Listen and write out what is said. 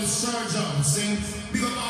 Miss Surgeon, sing. Eh? Big up